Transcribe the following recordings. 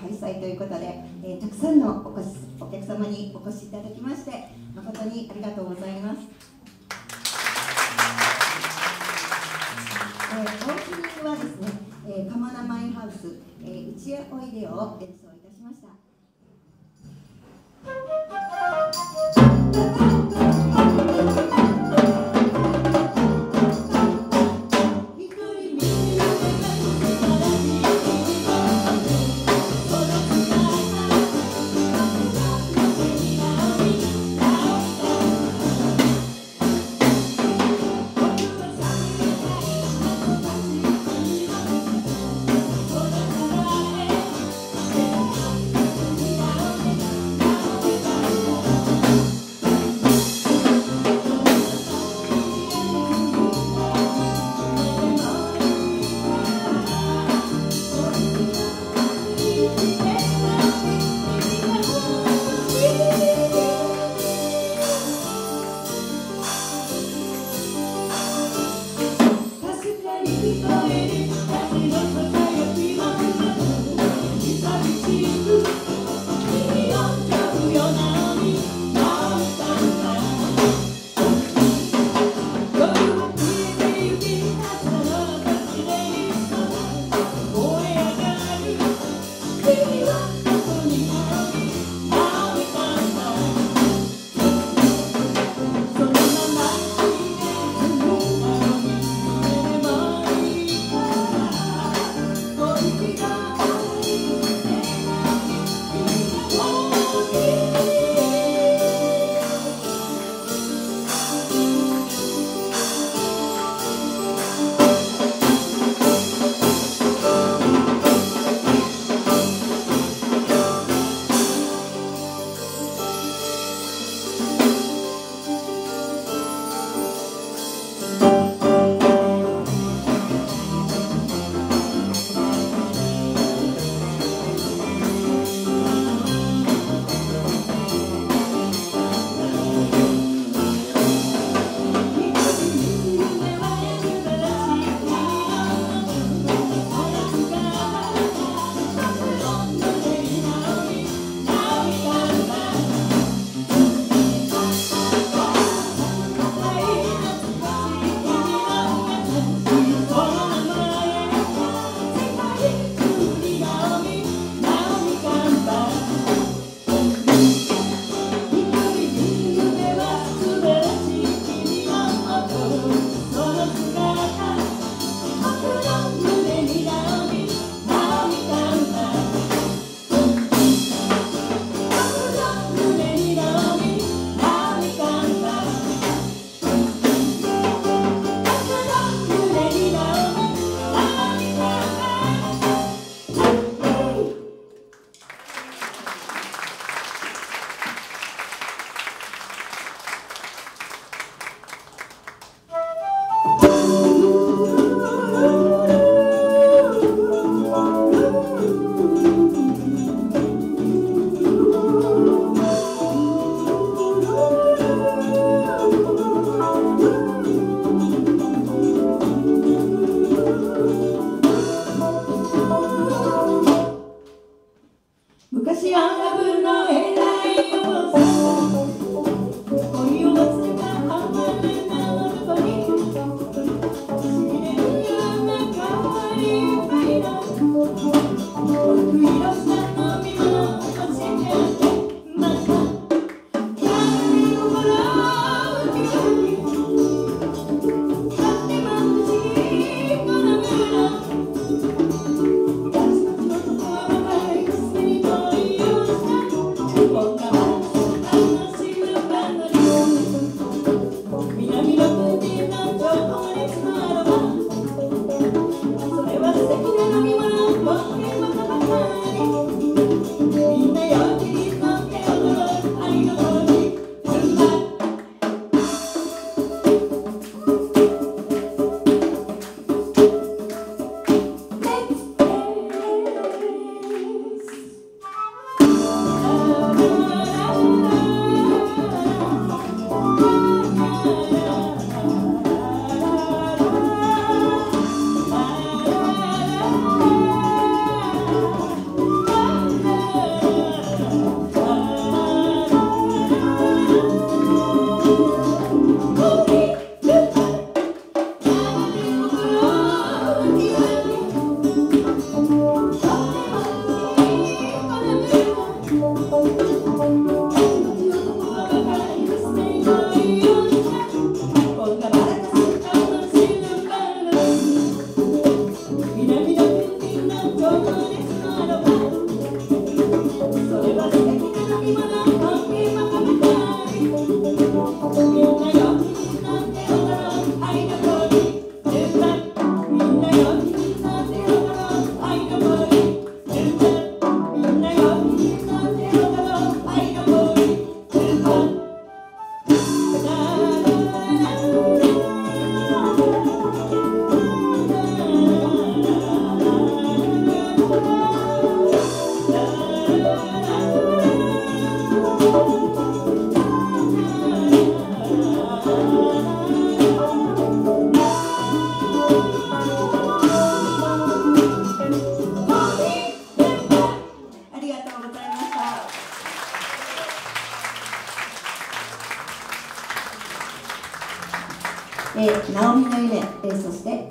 開催ということで、えー、たくさんのお越しお客様にお越しいただきまして誠にありがとうございます。えー、オープニングはですね、えー、釜名マイハウス、えー、うちへおいでよを演奏いたしました。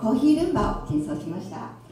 コーヒールンバを演奏しました。